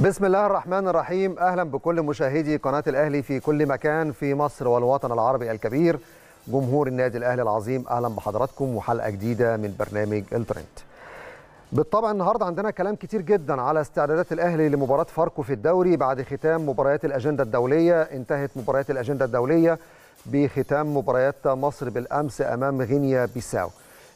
بسم الله الرحمن الرحيم. أهلا بكل مشاهدي قناة الأهلي في كل مكان في مصر والوطن العربي الكبير. جمهور النادي الأهلي العظيم أهلا بحضراتكم. وحلقة جديدة من برنامج الترند. بالطبع النهارده عندنا كلام كتير جدا على استعدادات الأهلي لمباراة فاركو في الدوري بعد ختام مباريات الأجندة الدولية. انتهت مباريات الأجندة الدولية بختام مباريات مصر بالأمس أمام غينيا بيساو.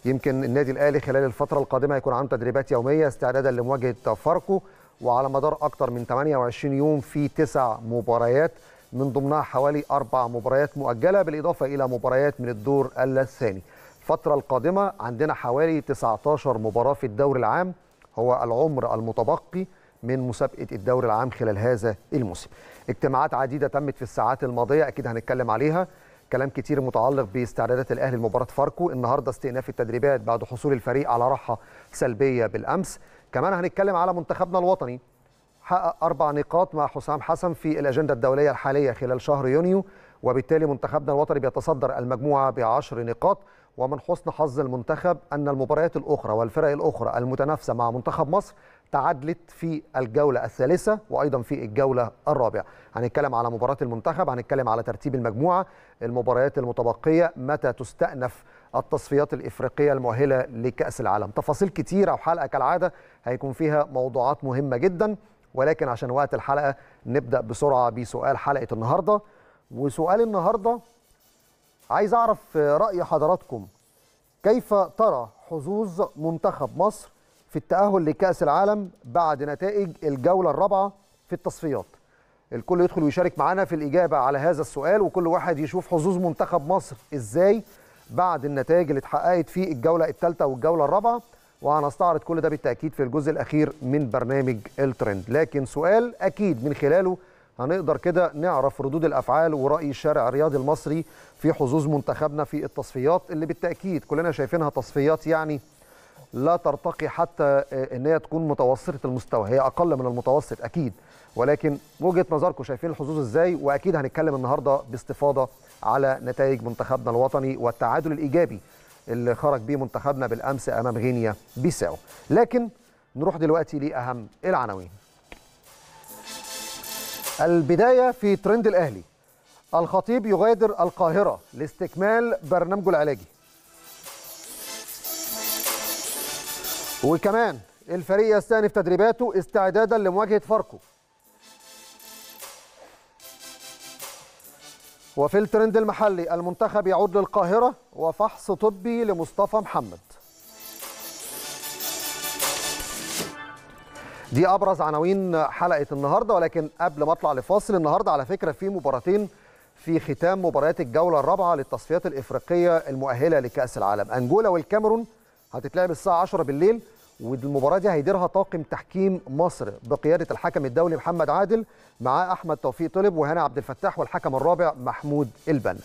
يمكن النادي الأهلي خلال الفترة القادمة هيكون عنده تدريبات يومية استعدادا لمواجهة فاركو. وعلى مدار أكثر من 28 يوم في تسع مباريات من ضمنها حوالي أربع مباريات مؤجلة بالإضافة إلى مباريات من الدور الثاني. الفترة القادمة عندنا حوالي 19 مباراة في الدوري العام هو العمر المتبقي من مسابقة الدوري العام خلال هذا الموسم. اجتماعات عديدة تمت في الساعات الماضية أكيد هنتكلم عليها. كلام كتير متعلق باستعدادات الأهلي لمباراة فاركو النهارده استئناف التدريبات بعد حصول الفريق على راحة سلبية بالأمس كمان هنتكلم على منتخبنا الوطني. حقق أربع نقاط مع حسام حسن في الأجندة الدولية الحالية خلال شهر يونيو وبالتالي منتخبنا الوطني بيتصدر المجموعة بعشر نقاط. ومن حسن حظ المنتخب أن المباريات الأخرى والفرق الأخرى المتنافسة مع منتخب مصر تعادلت في الجولة الثالثة وأيضا في الجولة الرابعة. هنتكلم على مباراة المنتخب هنتكلم على ترتيب المجموعة المباريات المتبقية متى تستأنف التصفيات الإفريقية المؤهلة لكأس العالم. تفاصيل كتيره وحلقه كالعادة هيكون فيها موضوعات مهمة جدا ولكن عشان وقت الحلقة نبدأ بسرعة بسؤال حلقة النهارده. وسؤال النهارده عايز أعرف رأي حضراتكم. كيف ترى حظوظ منتخب مصر في التأهل لكأس العالم بعد نتائج الجولة الرابعة في التصفيات؟ الكل يدخل ويشارك معنا في الإجابة على هذا السؤال وكل واحد يشوف حظوظ منتخب مصر إزاي. بعد النتائج اللي اتحققت في الجولة الثالثة والجولة الرابعة وهنستعرض كل ده بالتأكيد في الجزء الأخير من برنامج الترند. لكن سؤال أكيد من خلاله هنقدر كده نعرف ردود الأفعال ورأي الشارع الرياضي المصري في حظوظ منتخبنا في التصفيات اللي بالتأكيد كلنا شايفينها تصفيات يعني لا ترتقي حتى إن هي تكون متوسطة المستوى. هي أقل من المتوسط أكيد. ولكن وجهة نظركم شايفين الحظوظ إزاي؟ وأكيد هنتكلم النهارده باستفاضة على نتائج منتخبنا الوطني والتعادل الإيجابي اللي خرج بيه منتخبنا بالأمس أمام غينيا بيساو. لكن نروح دلوقتي لأهم العناوين. البداية في ترند الأهلي. الخطيب يغادر القاهرة لاستكمال برنامجه العلاجي. وكمان الفريق يستأنف تدريباته استعدادا لمواجهة فاركو. وفي الترند المحلي المنتخب يعود للقاهرة وفحص طبي لمصطفى محمد. دي أبرز عناوين حلقة النهاردة ولكن قبل ما أطلع لفاصل النهاردة على فكرة في مباراتين في ختام مباريات الجولة الرابعة للتصفيات الإفريقية المؤهلة لكأس العالم. أنجولا والكاميرون هتتلعب الساعة 10 بالليل. والمباراة دي هيديرها طاقم تحكيم مصر بقيادة الحكم الدولي محمد عادل مع أحمد توفيق طلب وهنا عبد الفتاح والحكم الرابع محمود إلبن.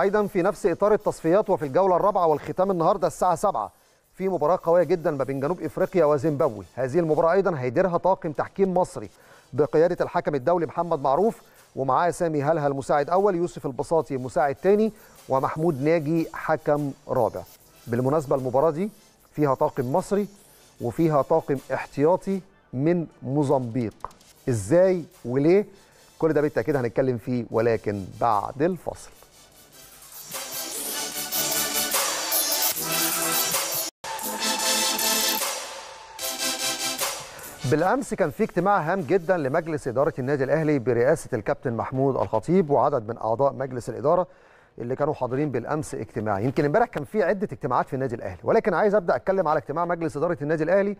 أيضا في نفس إطار التصفيات وفي الجولة الرابعة والختام النهارده الساعة 7 في مباراة قوية جدا ما بين جنوب إفريقيا وزيمبابوي، هذه المباراة أيضا هيديرها طاقم تحكيم مصري بقيادة الحكم الدولي محمد معروف ومعاه سامي هلهل مساعد أول، يوسف البساطي مساعد ثاني ومحمود ناجي حكم رابع. بالمناسبة المباراة دي فيها طاقم مصري وفيها طاقم احتياطي من موزمبيق. إزاي وليه؟ كل ده بالتأكيد هنتكلم فيه ولكن بعد الفصل بالأمس كان في اجتماع هام جدا لمجلس إدارة النادي الأهلي برئاسة الكابتن محمود الخطيب وعدد من أعضاء مجلس الإدارة اللي كانوا حاضرين بالأمس اجتماع يمكن امبارح كان في عدة اجتماعات في النادي الأهلي ولكن عايز أبدأ أتكلم على اجتماع مجلس إدارة النادي الأهلي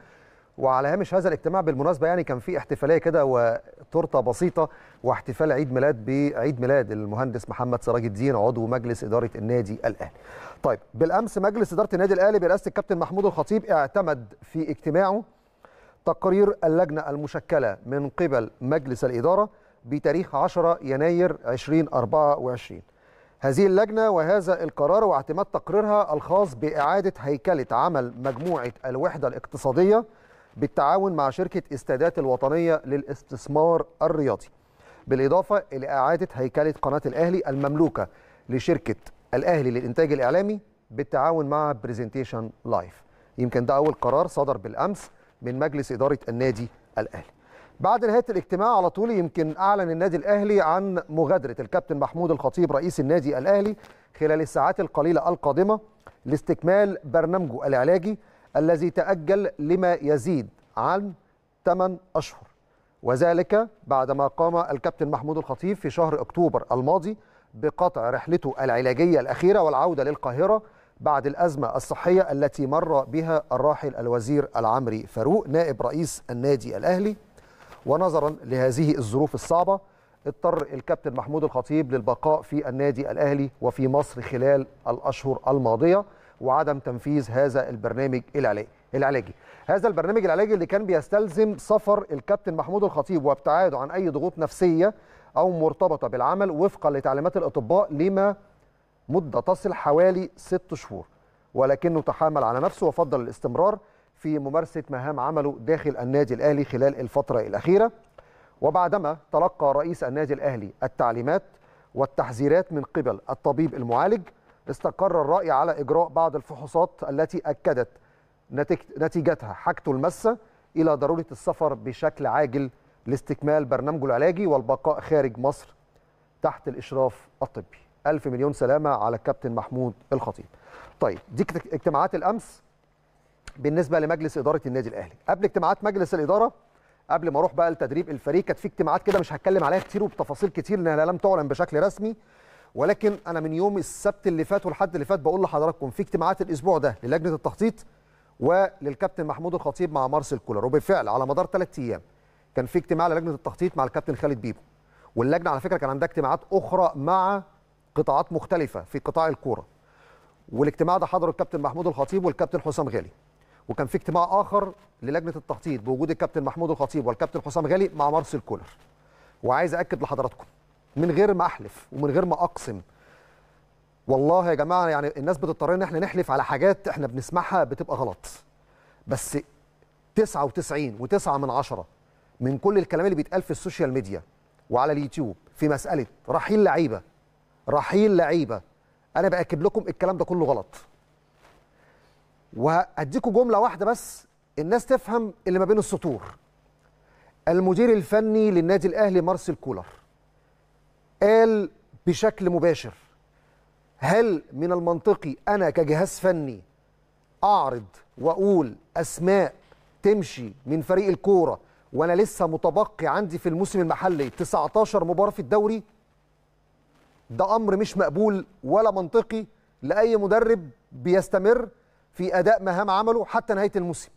وعلى هامش هذا الاجتماع بالمناسبة يعني كان في احتفالية كده وتورتة بسيطة واحتفال عيد ميلاد بعيد ميلاد المهندس محمد سراج الدين عضو مجلس إدارة النادي الأهلي. طيب بالأمس مجلس إدارة النادي الأهلي برئاسة الكابتن محمود الخطيب اعتمد في اجتماعه تقرير اللجنة المشكلة من قبل مجلس الإدارة بتاريخ 10 يناير 2024. هذه اللجنة وهذا القرار واعتماد تقريرها الخاص بإعادة هيكلة عمل مجموعة الوحدة الاقتصادية بالتعاون مع شركة استادات الوطنية للاستثمار الرياضي بالإضافة إلى إعادة هيكلة قناة الأهلي المملوكة لشركة الأهلي للإنتاج الإعلامي بالتعاون مع Presentation Live يمكن ده أول قرار صدر بالأمس من مجلس إدارة النادي الأهلي. بعد نهاية الاجتماع على طول يمكن أعلن النادي الأهلي عن مغادرة الكابتن محمود الخطيب رئيس النادي الأهلي خلال الساعات القليلة القادمة لاستكمال برنامجه العلاجي الذي تأجل لما يزيد عن 8 أشهر. وذلك بعدما قام الكابتن محمود الخطيب في شهر أكتوبر الماضي بقطع رحلته العلاجية الأخيرة والعودة للقاهرة بعد الأزمة الصحية التي مر بها الراحل الوزير العمري فاروق نائب رئيس النادي الأهلي. ونظرا لهذه الظروف الصعبة اضطر الكابتن محمود الخطيب للبقاء في النادي الأهلي وفي مصر خلال الأشهر الماضية وعدم تنفيذ هذا البرنامج العلاجي. هذا البرنامج العلاجي اللي كان بيستلزم سفر الكابتن محمود الخطيب وابتعاده عن أي ضغوط نفسية أو مرتبطة بالعمل وفقا لتعليمات الأطباء لما مدة تصل حوالي ست شهور. ولكنه تحامل على نفسه وفضل الاستمرار في ممارسة مهام عمله داخل النادي الأهلي خلال الفترة الأخيرة وبعدما تلقى رئيس النادي الأهلي التعليمات والتحذيرات من قبل الطبيب المعالج استقر الراي على إجراء بعض الفحوصات التي أكدت نتيجتها حاجته المسه إلى ضرورة السفر بشكل عاجل لاستكمال برنامجه العلاجي والبقاء خارج مصر تحت الإشراف الطبي. ألف مليون سلامة على الكابتن محمود الخطيب. طيب دي اجتماعات الأمس بالنسبة لمجلس إدارة النادي الأهلي. قبل اجتماعات مجلس الإدارة قبل ما أروح بقى لتدريب الفريق كانت في اجتماعات كده مش هتكلم عليها كتير وبتفاصيل كتير لأنها لم تعلن بشكل رسمي. ولكن أنا من يوم السبت اللي فات والحد اللي فات بقول لحضراتكم في اجتماعات الأسبوع ده للجنة التخطيط وللكابتن محمود الخطيب مع مارسيل كولر. وبالفعل على مدار ثلاث أيام كان في اجتماع للجنة التخطيط مع الكابتن خالد بيبو. واللجنة على فكرة كان عندها اجتماعات أخرى مع قطاعات مختلفة في قطاع الكورة. والاجتماع ده حضره الكابتن محمود الخطيب والكابتن حسام غالي. وكان في اجتماع آخر للجنة التخطيط بوجود الكابتن محمود الخطيب والكابتن حسام غالي مع مارسيل كولر. وعايز أكد لحضراتكم من غير ما أحلف ومن غير ما أقسم والله يا جماعة يعني الناس بتضطر إن إحنا نحلف على حاجات إحنا بنسمعها بتبقى غلط. بس 99 و9 من عشرة من كل الكلام اللي بيتقال في ال social media وعلى اليوتيوب في مسألة رحيل لعيبة رحيل لعيبة أنا بأكد لكم الكلام ده كله غلط. وهديكم جملة واحدة بس الناس تفهم اللي ما بين السطور. المدير الفني للنادي الأهلي مارسيل كولر قال بشكل مباشر هل من المنطقي أنا كجهاز فني أعرض وأقول أسماء تمشي من فريق الكورة وأنا لسه متبقي عندي في الموسم المحلي 19 مباراة في الدوري؟ ده أمر مش مقبول ولا منطقي لأي مدرب بيستمر في أداء مهام عمله حتى نهاية الموسم.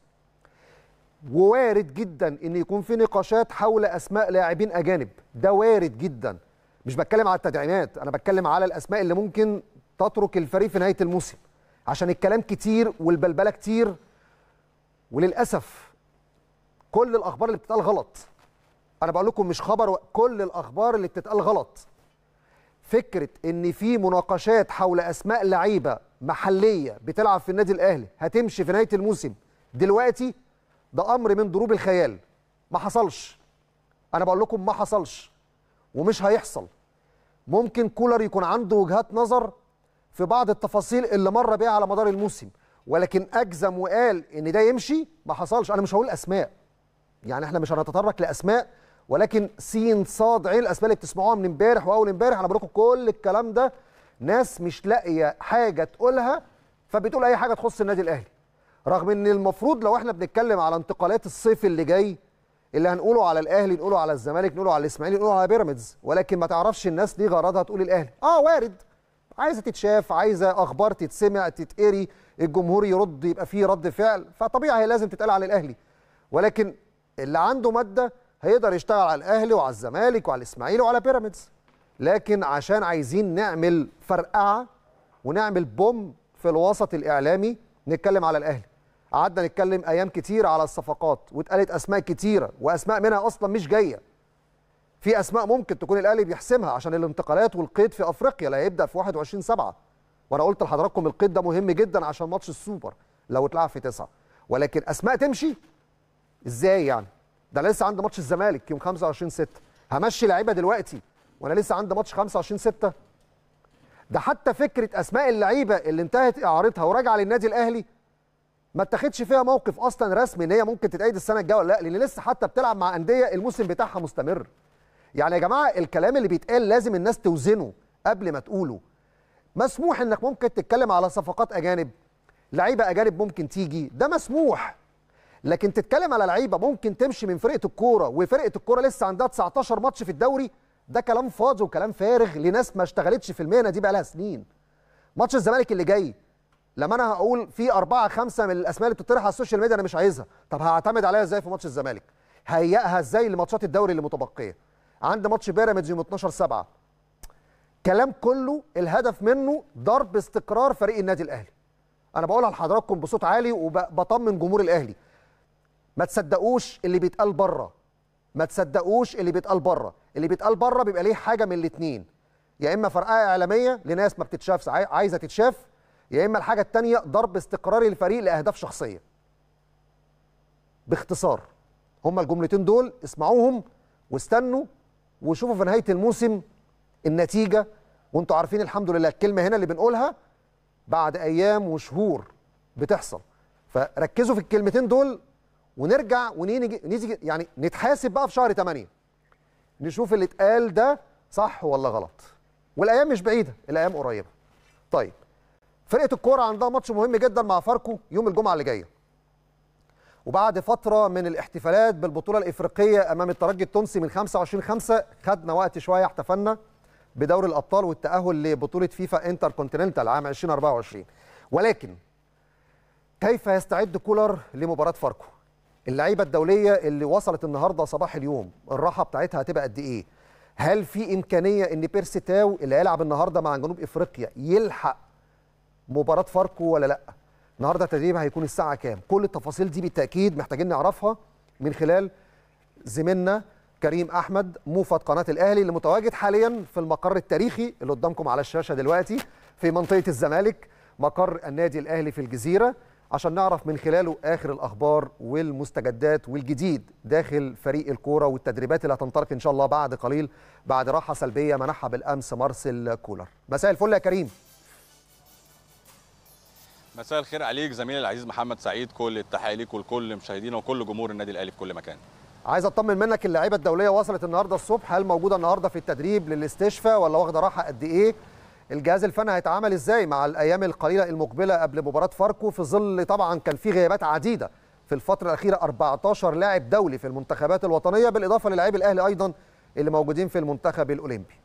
ووارد جدا إن يكون في نقاشات حول أسماء لاعبين أجانب. ده وارد جدا. مش بتكلم على التدعيمات أنا بتكلم على الأسماء اللي ممكن تترك الفريق في نهاية الموسم. عشان الكلام كتير والبلبلة كتير وللأسف كل الأخبار اللي بتتقال غلط. أنا بقول لكم مش خبر كل الأخبار اللي بتتقال غلط. فكرة إن في مناقشات حول أسماء لعيبة محلية بتلعب في النادي الأهلي هتمشي في نهاية الموسم دلوقتي ده أمر من ضروب الخيال. ما حصلش. أنا بقول لكم ما حصلش. ومش هيحصل. ممكن كولر يكون عنده وجهات نظر في بعض التفاصيل اللي مر بيها على مدار الموسم ولكن أجزم وقال إن ده يمشي ما حصلش. أنا مش هقول أسماء. يعني إحنا مش هنتطرق لأسماء ولكن سين صاد عين الاسماء اللي بتسمعوها من امبارح وأول امبارح. أنا بقول كل الكلام ده ناس مش لاقية حاجة تقولها فبتقول أي حاجة تخص النادي الأهلي. رغم إن المفروض لو إحنا بنتكلم على انتقالات الصيف اللي جاي اللي هنقوله على الأهلي نقوله على الزمالك نقوله على الإسماعيلي نقوله على بيراميدز ولكن ما تعرفش الناس دي غرضها تقول الأهلي. آه وارد. عايزة تتشاف عايزة أخبار تتسمع تتقري الجمهور يرد يبقى فيه رد فعل فطبيعي هي لازم تتقال على الأهلي. ولكن اللي عنده مادة هيقدر يشتغل على الأهلي وعلى الزمالك وعلى الإسماعيلي وعلى بيراميدز. لكن عشان عايزين نعمل فرقعة ونعمل بوم في الوسط الإعلامي نتكلم على الأهلي. قعدنا نتكلم أيام كتير على الصفقات واتقالت أسماء كتيرة وأسماء منها أصلا مش جاية. في أسماء ممكن تكون الأهلي بيحسمها عشان الانتقالات والقيد في أفريقيا لا هيبدا في 21 7 وأنا قلت لحضراتكم القيد ده مهم جدا عشان ماتش السوبر لو اتلعب في 9 ولكن أسماء تمشي؟ إزاي يعني؟ ده لسه عندي ماتش الزمالك يوم 25 6 همشي لعيبة دلوقتي وأنا لسه عندي ماتش 25 6 ده حتى فكرة أسماء اللعيبة اللي انتهت إعارتها وراجعة للنادي الأهلي ما اتخذش فيها موقف أصلا رسمي إن هي ممكن تتأيد السنة الجاية ولا لأ لأن لسه حتى بتلعب مع أندية الموسم بتاعها مستمر. يعني يا جماعة الكلام اللي بيتقال لازم الناس توزنه قبل ما تقوله. مسموح إنك ممكن تتكلم على صفقات أجانب. لعيبة أجانب ممكن تيجي. ده مسموح. لكن تتكلم على لعيبة ممكن تمشي من فرقة الكورة وفرقة الكورة لسه عندها 19 ماتش في الدوري ده كلام فاضي وكلام فارغ لناس ما اشتغلتش في المهنة دي بقى لها سنين ماتش الزمالك اللي جاي لما أنا هقول في أربعة خمسة من الأسماء اللي بتطرح على ال social media أنا مش عايزها، طب هعتمد عليها إزاي في ماتش الزمالك؟ هيئها إزاي لماتشات الدوري اللي متبقية؟ عند ماتش بيراميدز يوم 12 7 كلام كله الهدف منه ضرب استقرار فريق النادي الأهلي. أنا بقولها لحضراتكم بصوت عالي وبطمن جمهور الأهلي. ما تصدقوش اللي بيتقال بره. ما تصدقوش اللي بيتقال بره، اللي بيتقال بره بيبقى ليه حاجة من الاتنين. يا إما فرقعة إعلامية لناس ما بتتشافش عايزة تتشاف يا إما الحاجة الثانية ضرب استقراري للفريق لأهداف شخصية باختصار هما الجملتين دول اسمعوهم واستنوا وشوفوا في نهاية الموسم النتيجة وانتوا عارفين الحمد لله الكلمة هنا اللي بنقولها بعد أيام وشهور بتحصل فركزوا في الكلمتين دول ونرجع ونيجي نيجي يعني نتحاسب بقى في شهر 8 نشوف اللي اتقال ده صح ولا غلط. والأيام مش بعيدة الأيام قريبة. طيب فرقة الكورة عندها ماتش مهم جدا مع فاركو يوم الجمعة اللي جاية. وبعد فترة من الاحتفالات بالبطولة الإفريقية أمام الترجي التونسي من 25 5 خدنا وقت شوية احتفلنا بدوري الأبطال والتأهل لبطولة فيفا انتر كونتيننتال عام 2024 ولكن كيف يستعد كولر لمباراة فاركو؟ اللعيبة الدولية اللي وصلت النهارده صباح اليوم الراحة بتاعتها هتبقى قد إيه؟ هل في إمكانية إن بيرسي تاو اللي هيلعب النهارده مع جنوب إفريقيا يلحق مباراة فاركو ولا لأ؟ النهارده التدريب هيكون الساعة كام؟ كل التفاصيل دي بالتأكيد محتاجين نعرفها من خلال زميلنا كريم أحمد موفد قناة الأهلي اللي متواجد حاليا في المقر التاريخي اللي قدامكم على الشاشة دلوقتي في منطقة الزمالك مقر النادي الأهلي في الجزيرة. عشان نعرف من خلاله آخر الأخبار والمستجدات والجديد داخل فريق الكورة والتدريبات اللي هتنطلق إن شاء الله بعد قليل بعد راحة سلبية منحها بالأمس مارسيل كولر. مساء الفل يا كريم. مساء الخير عليك زميلي العزيز محمد سعيد كل التحية ليك ولكل مشاهدينا وكل جمهور النادي الأهلي في كل مكان. عايز أطمن منك اللعيبة الدولية وصلت النهارده الصبح هل موجودة النهارده في التدريب للاستشفاء ولا واخدة راحة قد إيه؟ الجهاز الفني هيتعامل إزاي مع الأيام القليلة المقبلة قبل مباراة فاركو في ظل طبعا كان في غيابات عديدة في الفترة الأخيرة؟ 14 لاعب دولي في المنتخبات الوطنية بالإضافة للاعبي الأهلي أيضا اللي موجودين في المنتخب الأولمبي.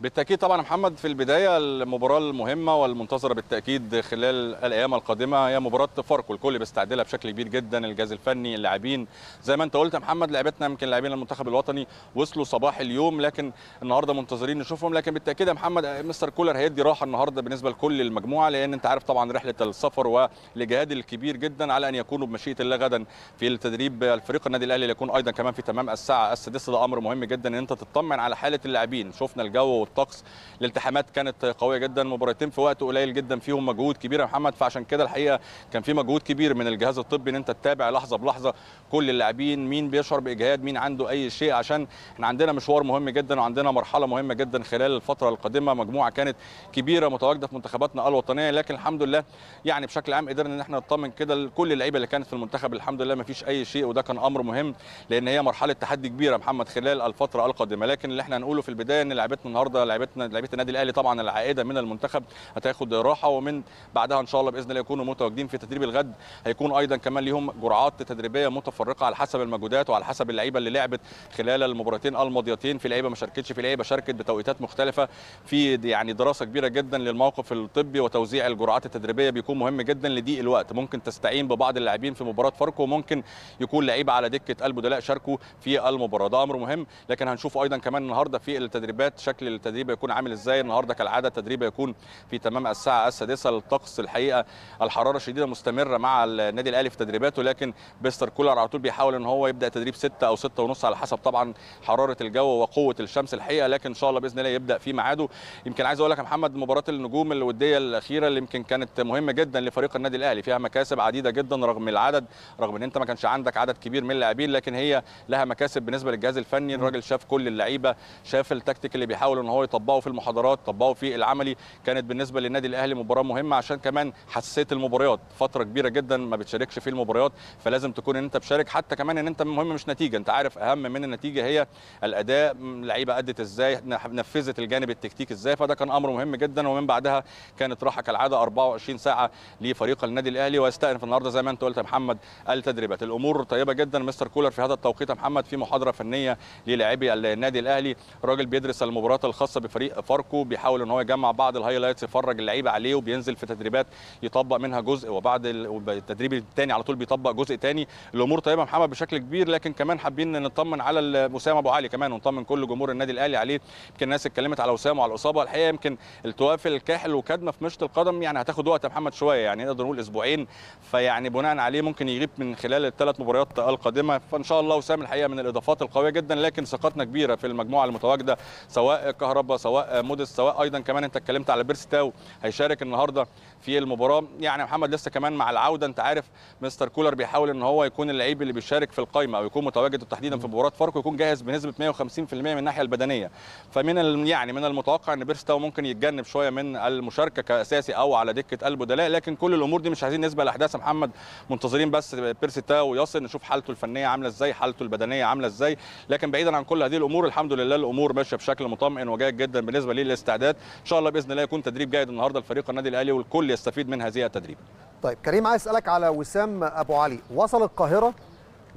بالتأكيد طبعا محمد في البداية المباراة المهمة والمنتظرة بالتأكيد خلال الأيام القادمة هي مباراة فاركو الكل بيستعد لها بشكل كبير جدا الجهاز الفني اللاعبين. زي ما انت قلت يا محمد لعيبتنا يمكن لاعبين المنتخب الوطني وصلوا صباح اليوم لكن النهارده منتظرين نشوفهم. لكن بالتأكيد يا محمد مستر كولر هيدي راحة النهارده بالنسبة لكل المجموعة لأن انت عارف طبعا رحلة السفر والاجهاد الكبير جدا على أن يكونوا بمشيئة الله غدا في التدريب الفريق النادي الأهلي يكون أيضا كمان في تمام الساعة السادسة. ده أمر مهم جدا إن انت تطمن على حالة اللاعبين. شفنا الجو والطقس الالتحامات كانت قوية جدا مباراتين في وقت قليل جدا فيهم مجهود كبير يا محمد. فعشان كده الحقيقة كان في مجهود كبير من الجهاز الطبي إن أنت تتابع لحظة بلحظة كل اللاعبين مين بيشعر باجهاد مين عنده أي شيء عشان إحنا عندنا مشوار مهم جدا وعندنا مرحلة مهمة جدا خلال الفترة القادمة. مجموعة كانت كبيرة متواجدة في منتخباتنا الوطنية لكن الحمد لله يعني بشكل عام قدرنا إن إحنا نطمن كده لكل اللعيبة اللي كانت في المنتخب. الحمد لله ما فيش أي شيء وده كان أمر مهم لأن هي مرحلة تحدي كبيرة محمد خلال الفترة القادمة. لكن اللي إحنا هنقوله في البداية إن لعيبتنا النهارده لعيبتنا لعيبة النادي الأهلي طبعا العائدة من المنتخب هتاخد راحة ومن بعدها إن شاء الله بإذن الله يكونوا متواجدين في تدريب الغد. هيكون أيضا كمان ليهم جرعات تدريبية متفرقة على حسب المجهودات وعلى حسب اللعيبة اللي لعبت خلال المباراتين الماضيتين. في لعيبة ما شاركتش في لعيبة شاركت بتوقيتات مختلفة. في يعني دراسة كبيرة جدا للموقف الطبي وتوزيع الجرعات التدريبية بيكون مهم جدا لضيق الوقت. ممكن تستعين ببعض اللاعبين في مباراة فاركو وممكن يكون لعيبه على دكة البدلاء شاركوا في المباراة. ده أمر مهم لكن هنشوف أيضا كمان النهارده في التدريبات شكل التدريب يكون عامل إزاي؟ النهارده كالعادة التدريب يكون في تمام الساعة السادسة الطقس الحقيقة الحرارة الشديدة مستمرة مع النادي الأهلي في تدريباته لكن بيستر كولر على طول بيحاول إن هو يبدأ تدريب 6 أو 6 ونص على حسب طبعا حرارة الجو وقوة الشمس الحقيقة لكن إن شاء الله بإذن الله يبدأ في ميعاده. يمكن عايز أقول لك يا محمد مباراة النجوم الودية الأخيرة اللي يمكن كانت مهمة جدا لفريق النادي الأهلي فيها مكاسب عديدة جدا رغم العدد رغم إن أنت ما كانش عندك عدد كبير من اللاعبين لكن هي لها مكاسب بالنسبة للجهاز الفني. الراجل شاف كل اللعيبة شاف التكتيك اللي بيحاول إن هو هو يطبقه في المحاضرات يطبقه في العملي. كانت بالنسبة للنادي الأهلي مباراة مهمة عشان كمان حساسيه المباريات. فترة كبيرة جدا ما بتشاركش في المباريات فلازم تكون إن أنت بشارك. حتى كمان إن أنت مهم مش نتيجة. أنت عارف أهم من النتيجة هي الأداء. اللعيبة أدت إزاي نفذت الجانب التكتيكي إزاي فده كان أمر مهم جدا. ومن بعدها كانت راحة كالعادة 24 ساعة لفريق النادي الأهلي. ويستأنف النهارده زي ما أنت قلت يا محمد التدريبات. الأمور طيبة جدا. مستر كولر في هذا التوقيت يا محمد في محاضرة فنية للاعبي النادي الأهلي. راجل بيدرس المباريات الخاصة بفريق فاركو بيحاول إن هو يجمع بعض الهايلايتس يفرج اللعيبة عليه وبينزل في تدريبات يطبق منها جزء وبعد التدريب الثاني على طول بيطبق جزء ثاني الأمور طيبة محمد بشكل كبير لكن كمان حابين نطمن على وسام أبو علي كمان ونطمن كل جمهور النادي الأهلي عليه. يمكن الناس اتكلمت على وسام وعلى الإصابة الحقيقة يمكن التواف الكاحل وكدمة في مشط القدم يعني هتاخد وقت يا محمد شوية يعني نقدر نقول أسبوعين فيعني بناء عليه ممكن يغيب من خلال الثلاث مباريات القادمة. فإن شاء الله وسام الحقيقة من الإضافات القوية جدا لكن ثقتنا كبيرة في المجموعة المتواجدة سواء كهربا سواء موديست سواء أيضا كمان أنت اتكلمت على بيرسي تاو هيشارك النهارده في المباراة. يعني محمد لسه كمان مع العودة أنت عارف مستر كولر بيحاول إن هو يكون اللعيب اللي بيشارك في القائمه أو يكون متواجد تحديدا في مباراة فاركو يكون جاهز بنسبة 150% من الناحية البدنية. فمن يعني من المتوقع إن بيرسي تاو ممكن يتجنب شوية من المشاركة كأساسي أو على دكة البدلاء لكن كل الأمور دي مش عايزين نسبق الأحداث محمد. منتظرين بس بيرسي تاو يصل نشوف حالته الفنية عاملة إزاي حالته البدنية عاملة إزاي. لكن بعيدا عن كل هذه الأمور الحمد لله الأمور ماشية بشكل مطمئن وجيد جدا بالنسبة للاستعداد. إن شاء الله بإذن الله يكون تدريب جيد النهارده لفريق النادي الأهلي والكل يستفيد من هذه التدريب. طيب كريم عايز أسألك على وسام أبو علي. وصل القاهرة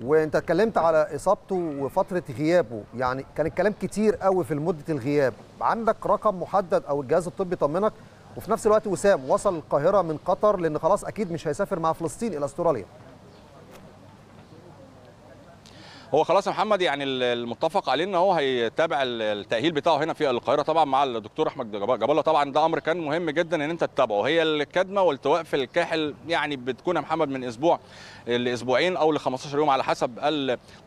وأنت اتكلمت على إصابته وفترة غيابه. يعني كان الكلام كتير قوي في مده الغياب. عندك رقم محدد أو الجهاز الطبي طمنك؟ وفي نفس الوقت وسام وصل القاهرة من قطر لأن خلاص أكيد مش هيسافر مع فلسطين إلى أستراليا. هو خلاص يا محمد يعني المتفق عليه إن هو هيتابع التأهيل بتاعه هنا في القاهرة طبعا مع الدكتور أحمد جاب الله طبعا ده أمر كان مهم جدا إن أنت تتابعه. هي الكدمة والتواء في الكاحل يعني بتكون يا محمد من أسبوع لأسبوعين أو ل 15 يوم على حسب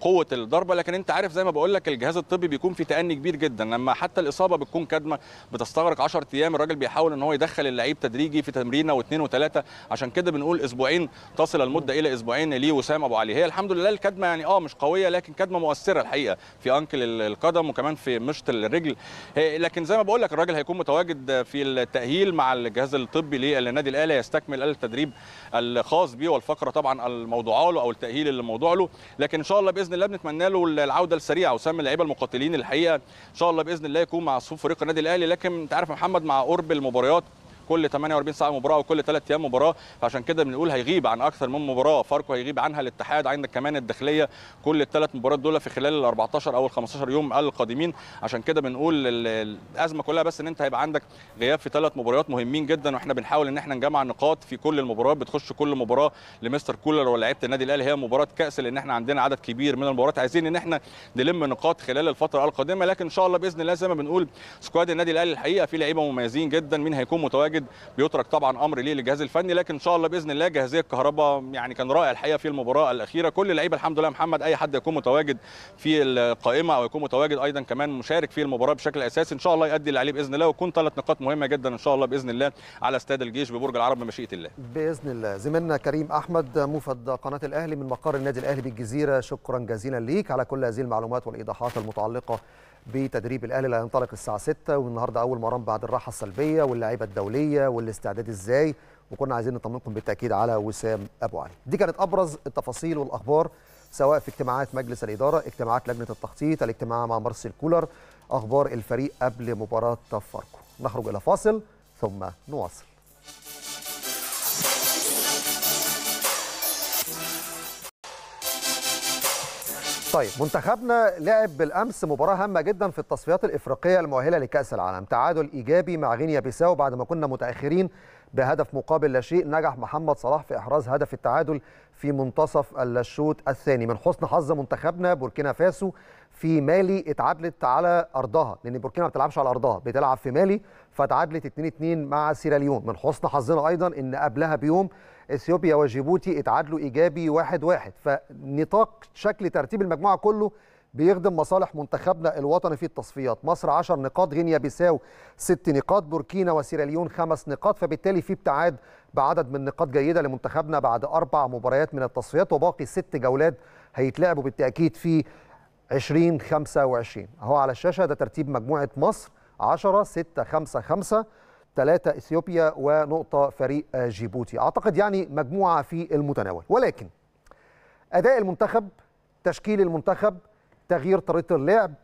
قوة الضربة. لكن أنت عارف زي ما بقول لك الجهاز الطبي بيكون في تأني كبير جدا. لما حتى الإصابة بتكون كدمة بتستغرق 10 أيام. الراجل بيحاول إن هو يدخل اللعيب تدريجي في تمرينة واثنين وثلاثة. عشان كده بنقول أسبوعين تصل المدة إلى أسبوعين لوسام أبو علي. هي الحمد لله الكدمة يعني آه مش قوية لكن كدمة مؤثرة الحقيقة في أنكل القدم وكمان في مشط الرجل. لكن زي ما بقول لك الراجل هيكون متواجد في التأهيل مع الجهاز الطبي للنادي الأهلي يستكمل التدريب الخاص به والفقرة طبعا الموضوعة له أو التأهيل اللي موضوع له. لكن إن شاء الله بإذن الله بنتمنى له العودة السريعة وسام اللعيبة المقاتلين الحقيقة. إن شاء الله بإذن الله يكون مع صفوف فريق النادي الأهلي. لكن أنت عارف محمد مع قرب المباريات كل 48 ساعة مباراة وكل 3 أيام مباراة فعشان كده بنقول هيغيب عن أكثر من مباراة. فاركو هيغيب عنها الاتحاد عندك كمان الداخلية كل الثلاث مباريات دول في خلال ال 14 أو ال 15 يوم القادمين. عشان كده بنقول الأزمة كلها بس إن أنت هيبقى عندك غياب في ثلاث مباريات مهمين جدا وإحنا بنحاول إن إحنا نجمع نقاط في كل المباريات بتخش كل مباراة لمستر كولر ولاعيبة النادي الأهلي هي مباراة كأس لأن إحنا عندنا عدد كبير من المباريات. عايزين إن إحنا نلم نقاط خلال الفترة القادمة لكن إن شاء الله بإذن الله زي ما بنقول سكواد النادي الأهلي الحقيقة في لعيبة مميزين جدا. مين هيكون متواجد؟ بيترك طبعا أمر ليه للجهاز الفني لكن إن شاء الله بإذن الله جاهزيه الكهرباء يعني كان رائع الحقيقة في المباراة الأخيرة. كل اللعيبه الحمد لله محمد أي حد يكون متواجد في القائمة أو يكون متواجد أيضا كمان مشارك في المباراة بشكل أساسي إن شاء الله يؤدي اللي عليه بإذن الله ويكون ثلاث نقاط مهمة جدا إن شاء الله بإذن الله على استاد الجيش ببرج العرب بمشيئة الله. بإذن الله. زميلنا كريم أحمد موفد قناة الأهلي من مقر النادي الأهلي بالجزيرة. شكرا جزيلا ليك على كل هذه المعلومات والإيضاحات المتعلقة بتدريب الأهلي. اللي هينطلق الساعة 6 والنهاردة أول مران بعد الراحة السلبية واللاعيبه الدولية والاستعداد إزاي؟ وكنا عايزين نطمنكم بالتأكيد على وسام أبو علي. دي كانت أبرز التفاصيل والأخبار سواء في اجتماعات مجلس الإدارة اجتماعات لجنة التخطيط الاجتماع مع مارسيل كولر أخبار الفريق قبل مباراة فاركو نخرج إلى فاصل ثم نواصل. طيب منتخبنا لعب بالأمس مباراة هامة جدا في التصفيات الإفريقية المؤهلة لكأس العالم. تعادل إيجابي مع غينيا بيساو بعد ما كنا متأخرين بهدف مقابل لا شيء. نجح محمد صلاح في إحراز هدف التعادل في منتصف الشوط الثاني. من حسن حظ منتخبنا بوركينا فاسو في مالي اتعادلت على أرضها لأن بوركينا ما بتلعبش على أرضها بتلعب في مالي فتعادلت 2-2 مع سيراليون. من حسن حظنا أيضا إن قبلها بيوم إثيوبيا وجيبوتي اتعادلوا إيجابي 1-1 واحد واحد. فنطاق شكل ترتيب المجموعة كله بيخدم مصالح منتخبنا الوطني في التصفيات. مصر 10 نقاط غينيا بيساو 6 نقاط بوركينا وسيراليون 5 نقاط. فبالتالي في ابتعاد بعدد من نقاط جيدة لمنتخبنا بعد أربع مباريات من التصفيات وباقي ست جولات هيتلعبوا بالتأكيد في 2025 أهو على الشاشة ده ترتيب مجموعة مصر 10 6 5 5 3 إثيوبيا ونقطة فريق جيبوتي. أعتقد يعني مجموعة في المتناول. ولكن أداء المنتخب تشكيل المنتخب تغيير طريقة اللعب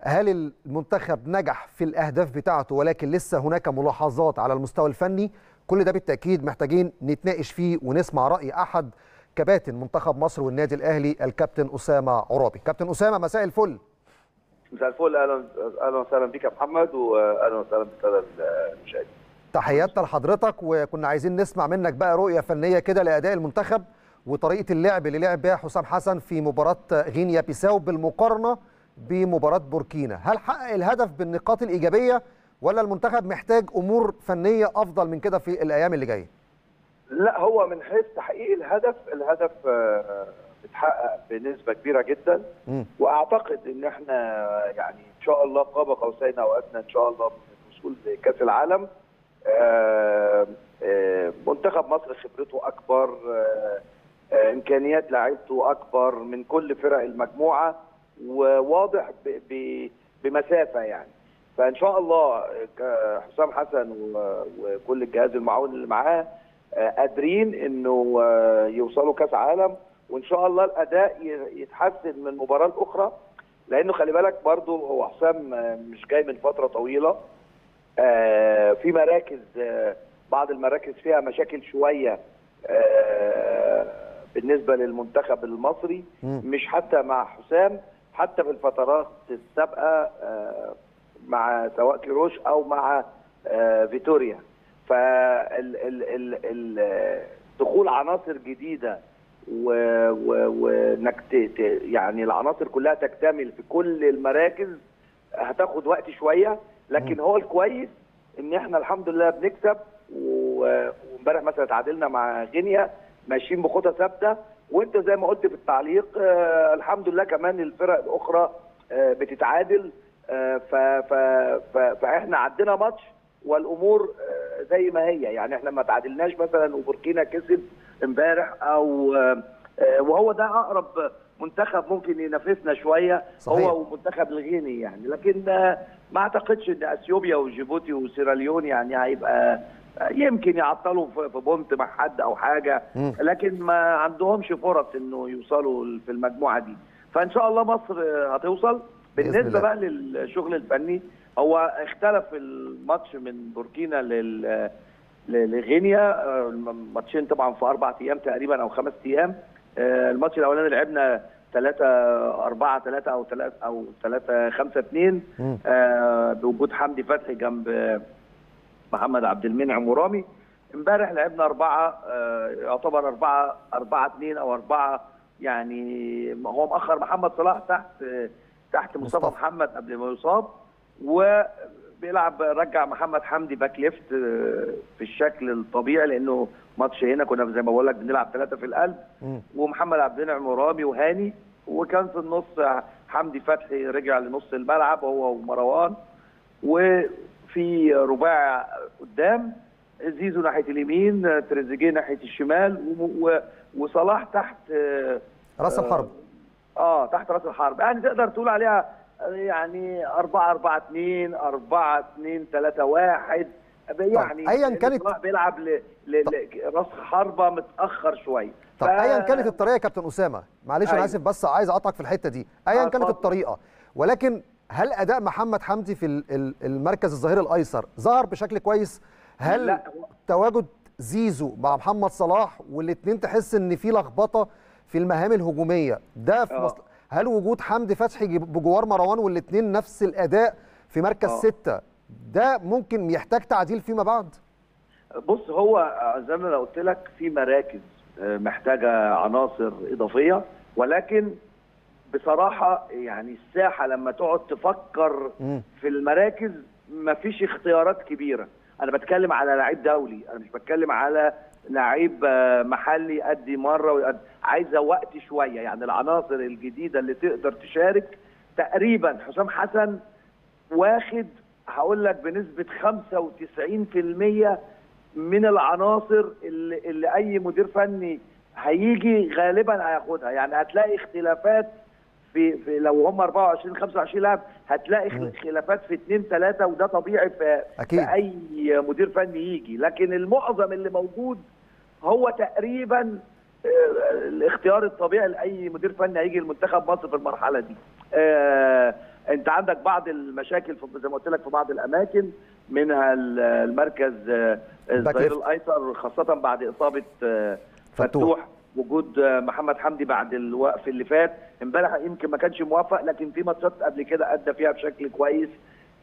هل المنتخب نجح في الأهداف بتاعته ولكن لسه هناك ملاحظات على المستوى الفني؟ كل ده بالتأكيد محتاجين نتناقش فيه ونسمع رأي أحد كباتن منتخب مصر والنادي الأهلي الكابتن أسامة عرابي. كابتن أسامة مساء الفل. مساء الفل. أهلا أهلا وسهلا بك يا محمد واهلا وسهلا بالساده المشاهدين تحياتنا لحضرتك وكنا عايزين نسمع منك بقى رؤية فنية كده لأداء المنتخب وطريقة اللعب اللي لعب بها حسام حسن في مباراة غينيا بيساو بالمقارنة بمباراة بوركينا. هل حقق الهدف بالنقاط الإيجابية ولا المنتخب محتاج أمور فنية أفضل من كده في الأيام اللي جاية؟ لا هو من حيث تحقيق الهدف الهدف اتحقق بنسبة كبيرة جدا. م. وأعتقد إن إحنا يعني إن شاء الله قاب قوسين أو ادنى إن شاء الله من الوصول لكأس العالم. آآ آآ منتخب مصر خبرته أكبر إمكانيات لعيبته أكبر من كل فرق المجموعة وواضح بمسافة يعني. فإن شاء الله حسام حسن وكل الجهاز المعاون اللي معاه قادرين إنه يوصلوا كأس عالم. وإن شاء الله الأداء يتحسن من مباراة الاخرى لأنه خلي بالك برضو هو حسام مش جاي من فترة طويلة. في مراكز بعض المراكز فيها مشاكل شوية بالنسبة للمنتخب المصري. مش حتى مع حسام حتى في الفترات السابقة مع سواء كيروش أو مع فيتوريا. فدخول عناصر جديدة وانك يعني العناصر كلها تكتمل في كل المراكز هتاخد وقت شوية لكن هو الكويس إن إحنا الحمد لله بنكسب وإمبارح مثلا تعادلنا مع غينيا ماشيين بخطى ثابتة وإنت زي ما قلت في التعليق آه الحمد لله كمان الفرق الأخرى آه بتتعادل آه ف ف ف فإحنا عندنا ماتش والأمور آه زي ما هي. يعني إحنا ما تعادلناش مثلا وبوركينا كسب امبارح أو آه وهو ده اقرب منتخب ممكن ينافسنا شوية صحيح. هو ومنتخب الغيني يعني. لكن آه ما اعتقدش ان اثيوبيا وجيبوتي وسيراليون يعني هيبقى يمكن يعطلوا في بونت مع حد أو حاجة. لكن ما عندهمش فرص انه يوصلوا في المجموعة دي. فان شاء الله مصر هتوصل. بالنسبة بقى للشغل الفني هو اختلف الماتش من بوركينا لل لغينيا ماتشين طبعا في أربع أيام تقريبا أو خمس أيام. الماتش الأولاني لعبنا 3 4 3 أو 3 أو 3 5 2 بوجود حمدي فتحي جنب محمد عبد المنعم ورامي. امبارح لعبنا أربعة يعتبر أربعة أربعة اثنين أو أربعة يعني هو مأخر محمد صلاح تحت تحت مصطفى محمد قبل ما يصاب. وبيلعب رجع محمد حمدي back left في الشكل الطبيعي لأنه ماتش هنا كنا زي ما بقول لك بنلعب ثلاثة في القلب. ومحمد عبد المنعم ورامي وهاني وكان في النص حمدي فتحي رجع لنص الملعب هو ومروان. و في رباع قدام زيزو ناحية اليمين تريزيجيه ناحية الشمال وصلاح تحت راس الحرب. آه تحت راس الحرب. يعني تقدر تقول عليها يعني 4 4 2 4 2 3 1 يعني ايا كانت صلاح بيلعب ل... ل... راس حربه متأخر شوية طب ف... ايا كانت الطريقة يا كابتن أسامة؟ معلش أنا آسف بس عايز أقطعك في الحتة دي. ايا آه كانت الطريقة. ولكن هل أداء محمد حمدي في المركز الظهير الأيسر ظهر بشكل كويس؟ هل لا. تواجد زيزو مع محمد صلاح والاثنين تحس إن في لخبطة في المهام الهجومية؟ ده في مصل... هل وجود حمدي فتحي بجوار مروان والاثنين نفس الأداء في مركز أوه. ستة ده ممكن يحتاج تعديل فيما بعد بص هو زي ما أنا قلت لك في مراكز محتاجة عناصر إضافية ولكن بصراحة يعني الساحة لما تقعد تفكر م. في المراكز مفيش اختيارات كبيرة أنا بتكلم على لعيب دولي أنا مش بتكلم على لعيب محلي يأدي مرة ويأدي عايزه وقت شوية يعني العناصر الجديدة اللي تقدر تشارك تقريبا حسام حسن واخد هقول لك بنسبة 95% من العناصر اللي, اللي أي مدير فني هيجي غالبا هياخدها يعني هتلاقي اختلافات في, في لو هم 24 25 لاعب هتلاقي. خلافات في اثنين ثلاثة وده طبيعي في, أكيد. في أي مدير فني يجي لكن المعظم اللي موجود هو تقريبا آه، الاختيار الطبيعي لأي مدير فني هيجي المنتخب مصر في المرحلة دي. آه، انت عندك بعض المشاكل في زي ما قلت لك في بعض الأماكن منها ال- المركز آه، الظهير. الأيسر خاصة بعد إصابة آه، فتوح. وجود محمد حمدي بعد الوقف اللي فات امبارح يمكن ما كانش موفق لكن في ماتشات قبل كده أدى فيها بشكل كويس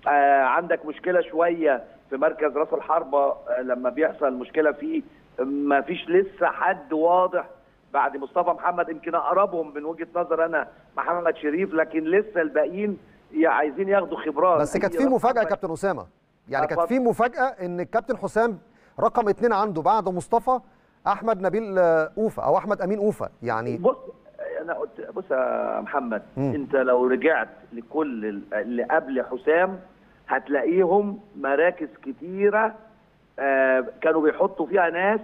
آه، عندك مشكلة شوية في مركز راس الحربة لما بيحصل مشكلة فيه ما فيش لسه حد واضح بعد مصطفى محمد. يمكن أقربهم من وجهة نظر أنا محمد شريف لكن لسه الباقيين عايزين ياخدوا خبرات. بس كانت في مفاجأة يا كابتن أسامة. يعني كانت. في مفاجأة إن الكابتن حسام رقم اتنين عنده بعد مصطفى أحمد نبيل أوفا أو أحمد أمين أوفا. يعني بص أنا قلت بص يا محمد مم. أنت لو رجعت لكل ال- اللي قبل حسام هتلاقيهم مراكز كتيرة كانوا بيحطوا فيها ناس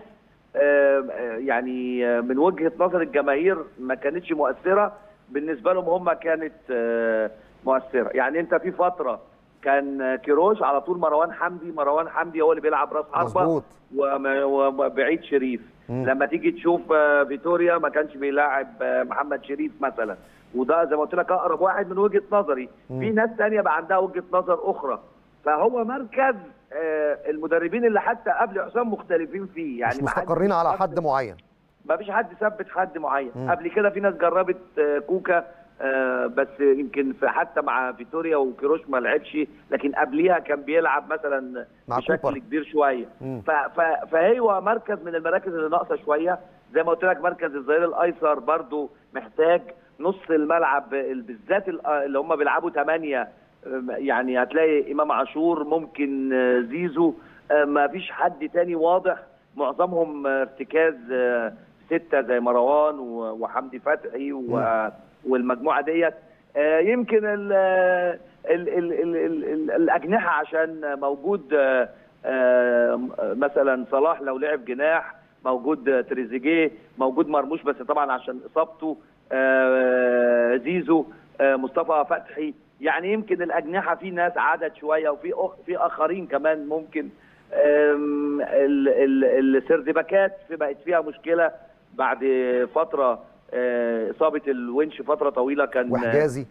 آه، آه، يعني آه، من وجهة نظر الجماهير ما كانتش مؤثرة. بالنسبة لهم هم كانت آه، مؤثرة. يعني انت في فترة كان آه، كيروش على طول مروان حمدي مروان حمدي هو اللي بيلعب راس حربة وبعيد شريف. مم. لما تيجي تشوف آه، فيتوريا ما كانش بيلاعب آه، محمد شريف مثلا. وده زي ما قلت لك أقرب واحد من وجهة نظري. مم. في ناس تانية بقى عندها وجهة نظر أخرى. فهو مركز آه، المدربين اللي حتى قبل حسام مختلفين فيه يعني مش مستقرين على حد معين. ما فيش حد ثبت حد معين. مم. قبل كده في ناس جربت آه، كوكا آه، بس يمكن في حتى مع فيتوريا وكيروش ما لعبش لكن قبليها كان بيلعب مثلا مع بشكل كوبر. كبير شوية. فهو مركز من المراكز اللي ناقصة شوية. زي ما قلت لك مركز الظهير الأيسر برضو محتاج نص الملعب ال- بالذات ال- اللي هم بيلعبوا ثمانيه يعني هتلاقي إمام عاشور ممكن آه، زيزو آه، ما فيش حد تاني واضح. معظمهم ارتكاز آه، ستة زي مروان وحمدي فتحي والمجموعة ديت. يمكن ال ال ال ال ال ال الأجنحة عشان موجود مثلا صلاح لو لعب جناح موجود تريزيجيه موجود مرموش بس طبعا عشان إصابته زيزو مصطفى فتحي. يعني يمكن الأجنحة في ناس عدد شوية وفي أخ- في آخرين كمان ممكن السردباكات في بقت فيها مشكلة بعد فترة آه، إصابة الونش فترة طويلة كان وحجازي.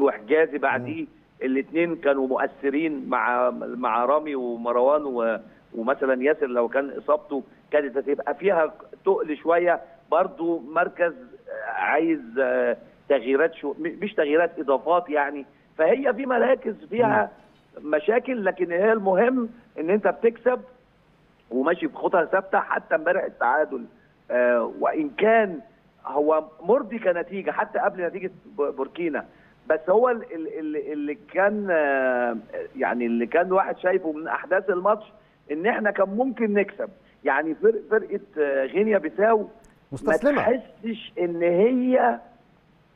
وحجازي بعديه. الاثنين كانوا مؤثرين مع مع رامي ومروان و ومثلا ياسر لو كان إصابته كانت هتبقى فيها تقل شوية. برضو مركز عايز تغييرات شو مش تغييرات إضافات يعني فهي في مراكز فيها مشاكل لكن هي المهم إن أنت بتكسب وماشي بخطى ثابتة حتى امبارح التعادل. آه وإن كان هو مرضي كنتيجة حتى قبل نتيجة بوركينا بس هو ال- ال- ال- اللي كان آه يعني اللي كان الواحد شايفه من أحداث الماتش إن إحنا كان ممكن نكسب. يعني فرق فرقة آه، غينيا بيساو مستسلمة. ما تحسش إن هي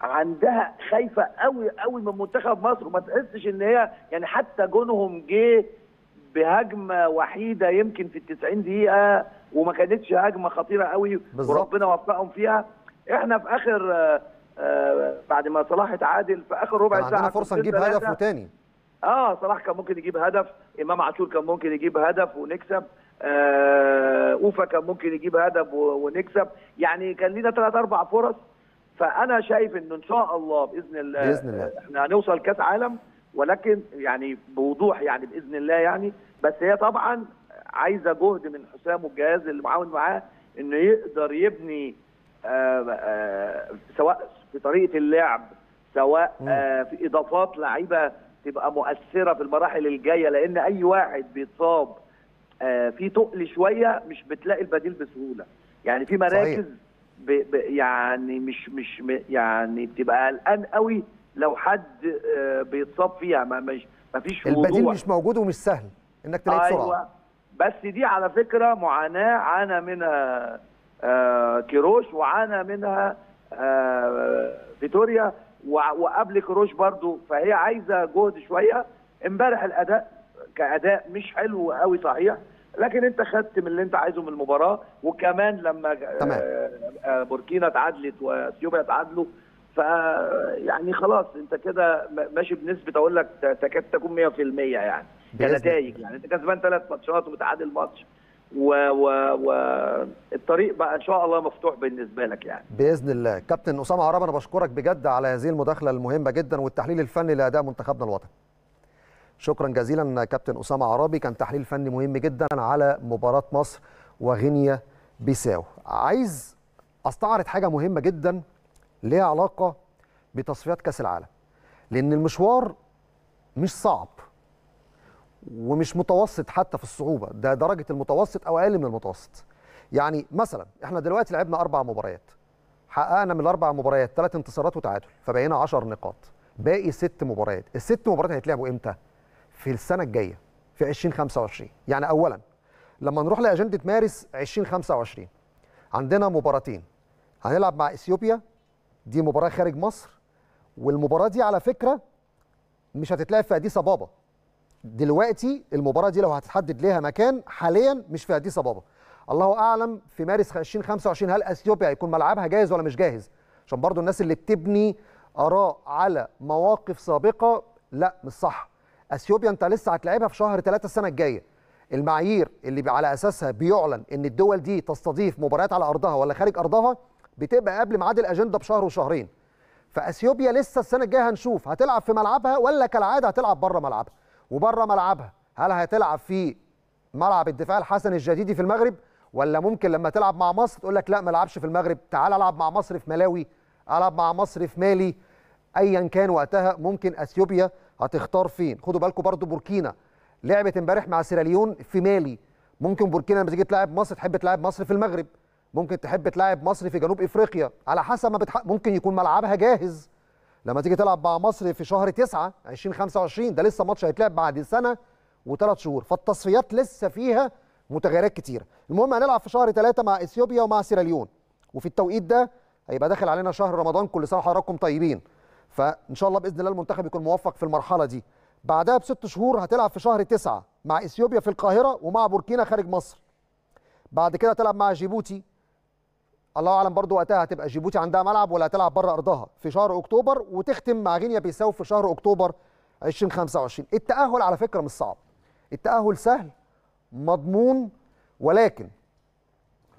عندها خايفة قوي قوي من منتخب مصر وما تحسش إن هي يعني حتى جونهم جه بهجمة وحيدة يمكن في ال 90 دقيقة وما كانتش هجمة خطيرة قوي بالظبط. وربنا وفقهم فيها إحنا في آخر آه، آه، بعد ما صلاح اتعادل في آخر ربع ساعه عندنا فرصة نجيب هدف. وتاني آه صلاح كان ممكن يجيب هدف إمام عاشور كان ممكن يجيب هدف ونكسب آه أوفا كان ممكن يجيب هدف ونكسب يعني كان لينا ثلاث أربع فرص فأنا شايف إنه إن شاء الله بإذن الله بإذن الله. إحنا هنوصل كأس عالم ولكن يعني بوضوح يعني بإذن الله يعني بس هي طبعا عايزة جهد من حسام والجهاز اللي معاون معاه إنه يقدر يبني آه آه سواء في طريقة اللعب سواء. آه في إضافات لعيبة تبقى مؤثرة في المراحل الجاية لأن أي واحد بيتصاب في تقل شوية مش بتلاقي البديل بسهولة يعني في مراكز ب ب يعني مش مش م- يعني بتبقى قلقان قوي لو حد آه بيتصاب فيها. ما مش ما فيش البديل وضوح. مش موجود ومش سهل إنك تلاقيه بسرعة. أيوه. بس دي على فكرة معاناة. عانى منها آه كيروش وعانى منها آه فيتوريا. وقبل كيروش برضو. فهي عايزة جهد شوية. امبارح الأداء كأداء مش حلو قوي صحيح. لكن انت خدت من اللي انت عايزه من المباراة وكمان لما تمام. آه، آه، بوركينا اتعادلت وإثيوبيا اتعادلوا ف يعني خلاص انت كده ماشي بنسبة أقول لك تكاد تكون 100% يعني كنتائج يعني. انت كسبان ثلاث ماتشات ومتعادل ماتش والطريق و... الطريق بقى ان شاء الله مفتوح بالنسبة لك يعني. بإذن الله. كابتن أسامة عرب أنا بشكرك بجد على هذه المداخلة المهمة جدا والتحليل الفني لأداء منتخبنا الوطني. شكرا جزيلا كابتن أسامة عرابي. كان تحليل فني مهم جدا على مباراة مصر وغينيا بيساو. عايز أستعرض حاجة مهمة جدا ليها علاقة بتصفيات كأس العالم. لأن المشوار مش صعب ومش متوسط حتى في الصعوبة. ده درجة المتوسط أو أقل من المتوسط. يعني مثلا إحنا دلوقتي لعبنا أربع مباريات. حققنا من الأربع مباريات ثلاث انتصارات وتعادل فبقينا 10 نقاط. باقي ست مباريات. الست مباريات هيتلعبوا إمتى؟ في السنة الجاية في 2025 يعني اولا لما نروح لأجندة مارس 2025 عندنا مباراتين. هنلعب مع إثيوبيا دي مباراة خارج مصر والمباراة دي على فكرة مش هتتلعب في أديس أبابا. دلوقتي المباراة دي لو هتحدد ليها مكان حاليا مش في أديس أبابا. الله أعلم في مارس 2025 هل إثيوبيا هيكون ملعبها جاهز ولا مش جاهز. عشان برضو الناس اللي بتبني آراء على مواقف سابقة لا مش صح. إثيوبيا أنت لسه هتلعبها في شهر 3 السنة الجاية. المعايير اللي على أساسها بيعلن إن الدول دي تستضيف مباريات على أرضها ولا خارج أرضها بتبقى قبل ميعاد الأجندة بشهر وشهرين. فإثيوبيا لسه السنة الجاية هنشوف هتلعب في ملعبها ولا كالعادة هتلعب بره ملعبها. وبره ملعبها هل هتلعب في ملعب الدفاع الحسن الجديدي في المغرب؟ ولا ممكن لما تلعب مع مصر تقول لك لا ما العبش في المغرب. تعال ألعب مع مصر في ملاوي ألعب مع مصر في مالي. ايا كان وقتها ممكن إثيوبيا هتختار فين؟ خدوا بالكم برضو بوركينا لعبت امبارح مع سيراليون في مالي. ممكن بوركينا لما تيجي تلعب مصر تحب تلعب مصر في المغرب. ممكن تحب تلعب مصر في جنوب إفريقيا. على حسب ما بتح... ممكن يكون ملعبها جاهز. لما تيجي تلعب مع مصر في شهر 9 2025 ده لسه ماتش هيتلعب بعد سنة وثلاث شهور. فالتصفيات لسه فيها متغيرات كتيره المهم هنلعب في شهر 3 مع إثيوبيا ومع سيراليون وفي التوقيت ده هيبقى داخل علينا شهر رمضان. كل سنة وحضراتكم طيبين. فإن شاء الله بإذن الله المنتخب يكون موفق في المرحلة دي. بعدها بست شهور هتلعب في شهر 9 مع إثيوبيا في القاهرة ومع بوركينا خارج مصر. بعد كده تلعب مع جيبوتي. الله أعلم برضو وقتها هتبقى جيبوتي عندها ملعب ولا هتلعب بره أرضها. في شهر أكتوبر وتختم مع غينيا بيساو في شهر أكتوبر 2025 التأهل على فكرة مش صعب. التأهل سهل مضمون ولكن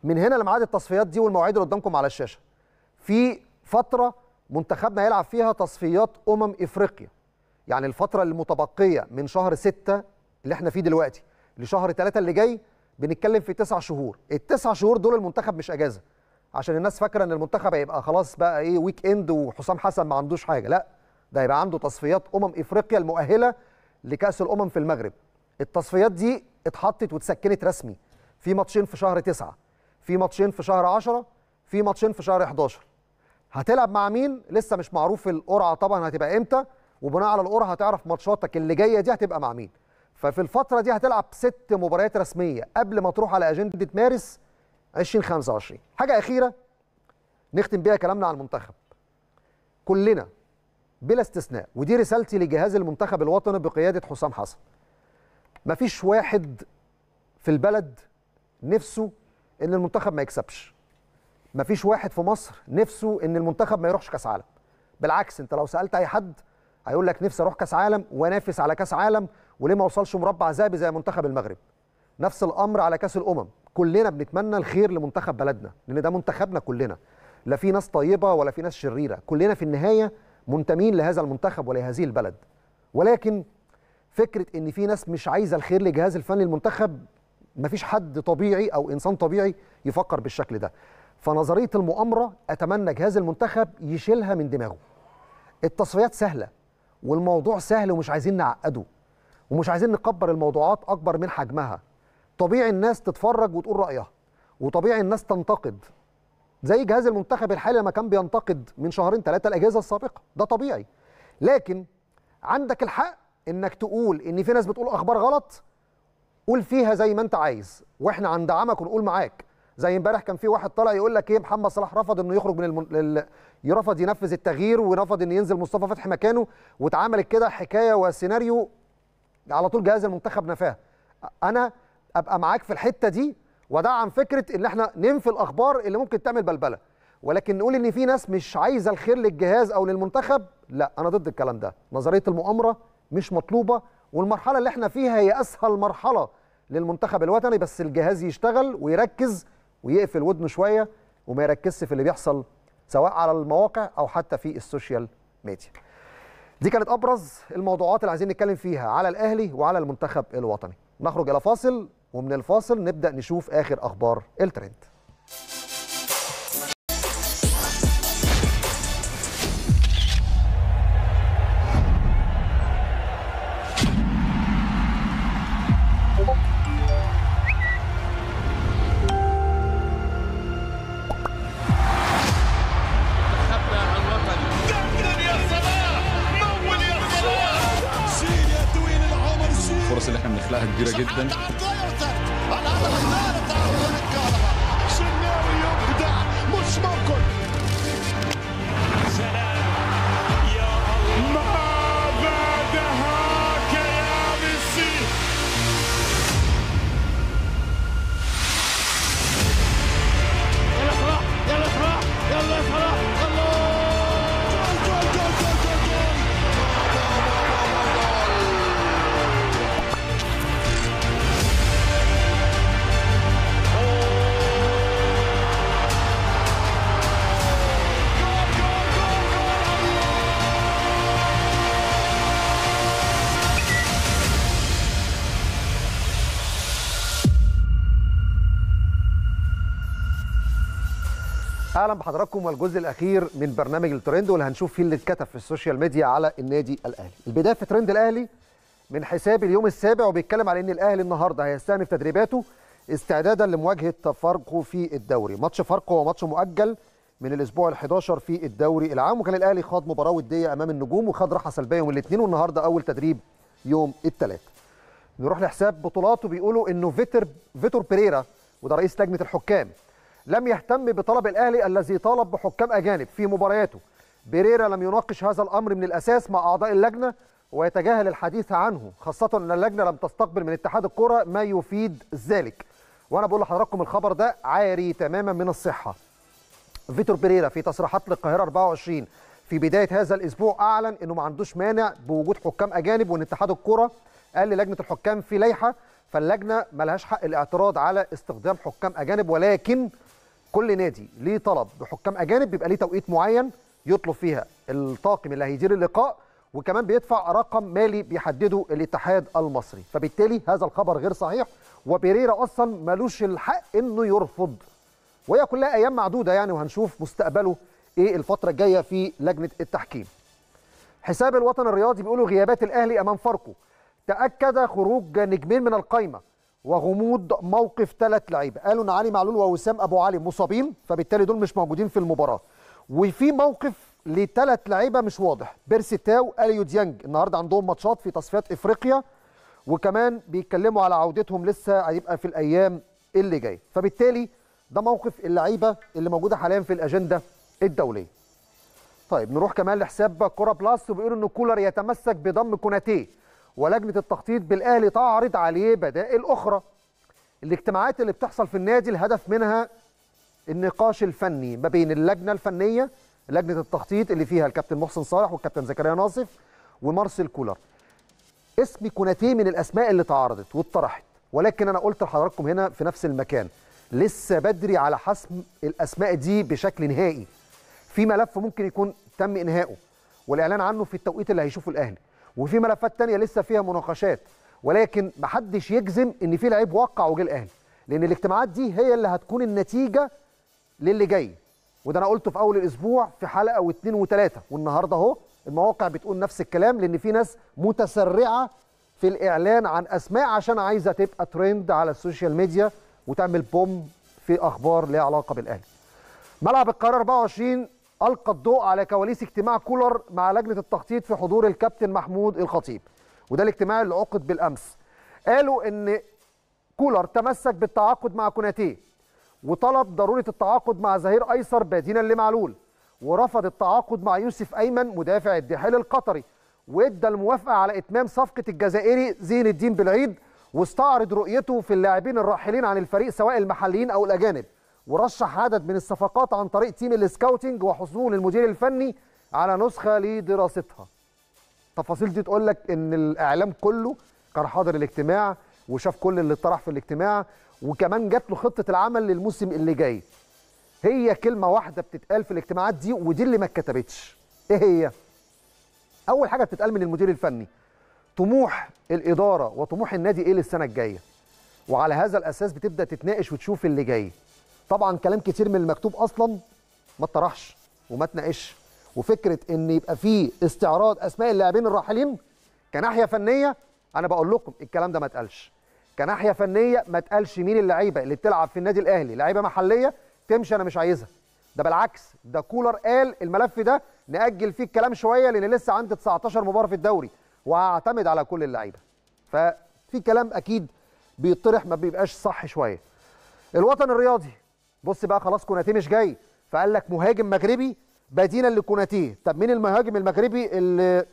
من هنا لميعاد التصفيات دي والمواعيد اللي قدامكم على الشاشة. في فترة منتخبنا هيلعب فيها تصفيات أمم إفريقيا. يعني الفترة المتبقية من شهر 6 اللي إحنا فيه دلوقتي لشهر 3 اللي جاي بنتكلم في تسع شهور. التسع شهور دول المنتخب مش أجازة. عشان الناس فاكرة إن المنتخب هيبقى خلاص بقى إيه weekend وحسام حسن ما عندوش حاجة. لا ده هيبقى عنده تصفيات أمم إفريقيا المؤهلة لكأس الأمم في المغرب. التصفيات دي اتحطت واتسكنت رسمي. في ماتشين في شهر 9 في ماتشين في شهر 10 في ماتشين في شهر 11 هتلعب مع مين؟ لسه مش معروف القرعة طبعا هتبقى إمتى وبناء على القرعة هتعرف ماتشاتك اللي جاية دي هتبقى مع مين. ففي الفترة دي هتلعب ست مباريات رسمية قبل ما تروح على أجندة مارس 2025 حاجة أخيرة نختم بيها كلامنا عن المنتخب. كلنا بلا استثناء ودي رسالتي لجهاز المنتخب الوطني بقيادة حسام حسن. مفيش واحد في البلد نفسه إن المنتخب ما يكسبش. مفيش واحد في مصر نفسه إن المنتخب ما يروحش كأس عالم. بالعكس أنت لو سألت أي حد هيقول لك نفسي أروح كأس عالم وانافس على كأس عالم وليه ما اوصلش مربع ذهبي زي منتخب المغرب؟ نفس الأمر على كأس الأمم. كلنا بنتمنى الخير لمنتخب بلدنا لأن ده منتخبنا كلنا. لا في ناس طيبة ولا في ناس شريرة. كلنا في النهاية منتمين لهذا المنتخب ولهذه البلد. ولكن فكرة إن في ناس مش عايزة الخير لجهاز الفني المنتخب مفيش حد طبيعي أو إنسان طبيعي يفكر بالشكل ده. فنظرية المؤامرة أتمنى جهاز المنتخب يشيلها من دماغه. التصفيات سهلة والموضوع سهل ومش عايزين نعقده ومش عايزين نكبر الموضوعات أكبر من حجمها. طبيعي الناس تتفرج وتقول رأيها وطبيعي الناس تنتقد. زي جهاز المنتخب الحالي لما كان بينتقد من شهرين ثلاثة الأجهزة السابقة. ده طبيعي. لكن عندك الحق إنك تقول إن في ناس بتقول أخبار غلط قول فيها زي ما أنت عايز. وإحنا هندعمك ونقول معاك. زي امبارح كان في واحد طالع يقول لك إيه محمد صلاح رفض إنه يخرج من المن... لل... يرفض ينفذ التغيير ورفض ان ينزل مصطفى فتحي مكانه واتعملت كده حكاية وسيناريو على طول جهاز المنتخب نفاه أنا أبقى معاك في الحتة دي ودعم فكرة إن إحنا ننفي الأخبار اللي ممكن تعمل بلبلة. ولكن نقول إن في ناس مش عايزة الخير للجهاز أو للمنتخب لا أنا ضد الكلام ده. نظرية المؤامرة مش مطلوبة والمرحلة اللي إحنا فيها هي أسهل مرحلة للمنتخب الوطني بس الجهاز يشتغل ويركز ويقفل ودنه شوية وما يركزش في اللي بيحصل سواء على المواقع أو حتى في ال social media. دي كانت أبرز الموضوعات اللي عايزين نتكلم فيها على الأهلي وعلى المنتخب الوطني. نخرج إلى فاصل ومن الفاصل نبدأ نشوف آخر أخبار الترند. أهلا بحضراتكم والجزء الاخير من برنامج الترند واللي هنشوف فيه اللي اتكتب في ال social media على النادي الاهلي. البداية في ترند الاهلي من حساب اليوم السابع وبيتكلم على ان الاهلي النهارده هيستأنف تدريباته استعدادا لمواجهة فاركو في الدوري. ماتش فاركو هو ماتش مؤجل من الأسبوع ال11 في الدوري العام وكان الاهلي خاض مباراة ودية امام النجوم وخد راحة سلبية يوم الاثنين والنهارده اول تدريب يوم الثلاث نروح لحساب بطولاته بيقولوا إنه فيتر فيتور بيريرا وده رئيس لجنة الحكام لم يهتم بطلب الأهلي الذي طالب بحكام أجانب في مبارياته. بيريرا لم يناقش هذا الأمر من الأساس مع أعضاء اللجنة ويتجاهل الحديث عنه خاصة أن اللجنة لم تستقبل من اتحاد الكره ما يفيد ذلك. وأنا بقول لحضراتكم الخبر ده عاري تماما من الصحة. فيتور بيريرا في تصريحات للقاهرة 24 في بداية هذا الأسبوع أعلن إنه ما عندوش مانع بوجود حكام أجانب وإن اتحاد الكره قال للجنة الحكام في لائحة فاللجنة ملهاش حق الاعتراض على استخدام حكام أجانب ولكن كل نادي ليه طلب بحكام أجانب بيبقى ليه توقيت معين يطلب فيها الطاقم اللي هيدير اللقاء وكمان بيدفع رقم مالي بيحدده الاتحاد المصري. فبالتالي هذا الخبر غير صحيح وبيريرا أصلا ملوش الحق إنه يرفض. وهي كلها أيام معدودة يعني وهنشوف مستقبله إيه الفترة الجاية في لجنة التحكيم. حساب الوطن الرياضي بيقولوا غيابات الأهلي أمام فاركو. تأكد خروج نجمين من القايمة. وغموض موقف ثلاث لعيبة. قالوا ان علي معلول ووسام أبو علي مصابين فبالتالي دول مش موجودين في المباراة. وفي موقف لثلاث لعيبة مش واضح. بيرسي تاو اليو ديانج النهارده عندهم ماتشات في تصفيات إفريقيا وكمان بيتكلموا على عودتهم لسه هيبقى في الأيام اللي جاية. فبالتالي ده موقف اللعيبة اللي موجودة حاليا في الأجندة الدولية. طيب نروح كمان لحساب كورة بلاس وبيقولوا إن كولر يتمسك بضم كوناتيه. ولجنة التخطيط بالاهلي تعرض عليه بدائل أخرى. الاجتماعات اللي بتحصل في النادي الهدف منها النقاش الفني ما بين اللجنة الفنية لجنة التخطيط اللي فيها الكابتن محسن صالح والكابتن زكريا ناصف ومارسيل كولر. اسم كوناتيه من الأسماء اللي تعارضت واتطرحت ولكن أنا قلت لحضراتكم هنا في نفس المكان لسه بدري على حسم الأسماء دي بشكل نهائي. في ملف ممكن يكون تم إنهائه والإعلان عنه في التوقيت اللي هيشوفه الأهلي. وفي ملفات تانية لسه فيها مناقشات. ولكن محدش يجزم إن في لعيب وقع وجه الأهلي لأن الاجتماعات دي هي اللي هتكون النتيجة للي جاي. وده أنا قلته في أول الأسبوع في حلقة واثنين وثلاثه والنهاردة أهو المواقع بتقول نفس الكلام لأن في ناس متسرعة في الإعلان عن أسماء عشان عايزة تبقى ترند على ال social media وتعمل boom في أخبار ليها علاقة بالأهلي. ملعب القاهره 24 ألقى الضوء على كواليس اجتماع كولر مع لجنة التخطيط في حضور الكابتن محمود الخطيب وده الاجتماع اللي عقد بالأمس. قالوا إن كولر تمسك بالتعاقد مع كوناتيه وطلب ضرورة التعاقد مع ظهير أيسر بديلا لمعلول ورفض التعاقد مع يوسف أيمن مدافع الدحيل القطري وإدى الموافقة على إتمام صفقة الجزائري زين الدين بالعيد واستعرض رؤيته في اللاعبين الراحلين عن الفريق سواء المحليين أو الأجانب. ورشح عدد من الصفقات عن طريق team ال scouting وحصول المدير الفني على نسخة لدراستها. التفاصيل دي تقول لك إن الإعلام كله كان حاضر الاجتماع وشاف كل اللي اتطرح في الاجتماع وكمان جات له خطة العمل للموسم اللي جاي. هي كلمة واحدة بتتقال في الاجتماعات دي ودي اللي ما اتكتبتش. إيه هي؟ أول حاجة بتتقال من المدير الفني طموح الإدارة وطموح النادي إيه للسنة الجاية؟ وعلى هذا الأساس بتبدأ تتناقش وتشوف اللي جاي. طبعا كلام كتير من المكتوب أصلا ما اتطرحش وما اتناقش. وفكرة إن يبقى في استعراض أسماء اللاعبين الراحلين كناحية فنية أنا بقول لكم الكلام ده ما اتقالش. كناحية فنية ما اتقالش مين اللعيبة اللي بتلعب في النادي الأهلي. لعيبة محلية تمشي أنا مش عايزها. ده بالعكس ده كولر قال الملف ده نأجل فيه الكلام شوية لأن لسه عندي 19 مباراة في الدوري وهعتمد على كل اللعيبة. ففي كلام أكيد بيطرح ما بيبقاش صح شوية. الوطن الرياضي بص بقى خلاص كوناتيه مش جاي. فقال لك مهاجم مغربي بديلا لكوناتيه. طب مين المهاجم المغربي اللي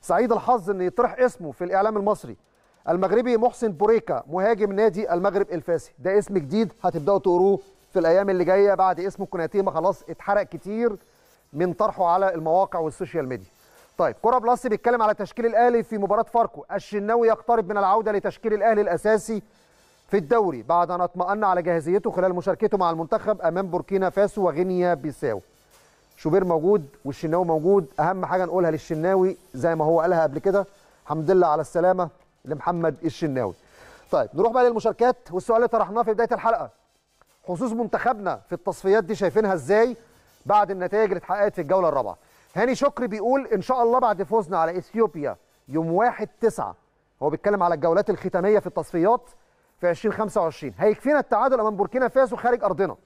سعيد الحظ إن يطرح اسمه في الإعلام المصري؟ المغربي محسن بوريكا مهاجم نادي المغرب الفاسي. ده اسم جديد هتبدأوا تقروه في الأيام اللي جاية بعد اسم كوناتيه ما خلاص اتحرق كتير من طرحه على المواقع وال social media. طيب كرة بلس بيتكلم على تشكيل الأهلي في مباراة فاركو. الشناوي يقترب من العودة لتشكيل الأهلي الأساسي في الدوري بعد أن اطمأن على جاهزيته خلال مشاركته مع المنتخب أمام بوركينا فاسو وغينيا بيساو. شوبير موجود والشناوي موجود. أهم حاجة نقولها للشناوي زي ما هو قالها قبل كده. الحمد لله على السلامة لمحمد الشناوي. طيب نروح بقى للمشاركات والسؤال اللي طرحناه في بداية الحلقة. خصوص منتخبنا في التصفيات دي شايفينها إزاي بعد النتائج اللي اتحققت في الجولة الرابعة؟ هاني شكري بيقول إن شاء الله بعد فوزنا على إثيوبيا يوم 1 9 هو بيتكلم على الجولات الختامية في التصفيات. في 2025 هيكفينا التعادل أمام بوركينا فاسو خارج أرضنا.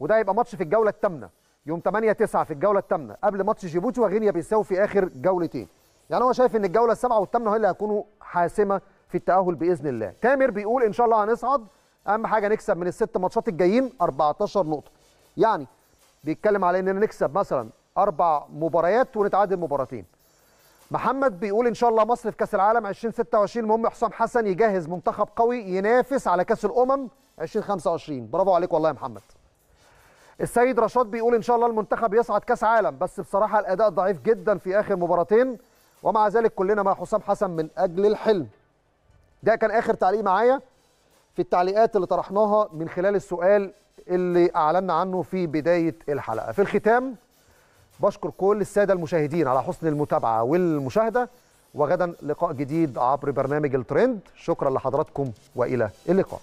وده هيبقى ماتش في الجولة الثامنه يوم 8 9 في الجولة الثامنه قبل ماتش جيبوتي وغينيا بيساو في آخر جولتين. يعني هو شايف إن الجولة السابعة والثامنه هي اللي هيكونوا حاسمة في التأهل بإذن الله. تامر بيقول إن شاء الله هنصعد. أهم حاجة نكسب من الست ماتشات الجايين 14 نقطة. يعني بيتكلم على إننا نكسب مثلا أربع مباريات ونتعادل مباراتين. محمد بيقول إن شاء الله مصر في كأس العالم 2026 المهم حسام حسن يجهز منتخب قوي ينافس على كأس الأمم 2025 برافو عليك والله يا محمد. السيد رشاد بيقول إن شاء الله المنتخب يصعد كأس عالم بس بصراحة الأداء ضعيف جدا في آخر مباراتين ومع ذلك كلنا مع حسام حسن من أجل الحلم. ده كان آخر تعليق معايا في التعليقات اللي طرحناها من خلال السؤال اللي اعلنا عنه في بداية الحلقة. في الختام بشكر كل السادة المشاهدين على حسن المتابعة والمشاهدة وغدا لقاء جديد عبر برنامج الترند. شكرا لحضراتكم وإلى اللقاء.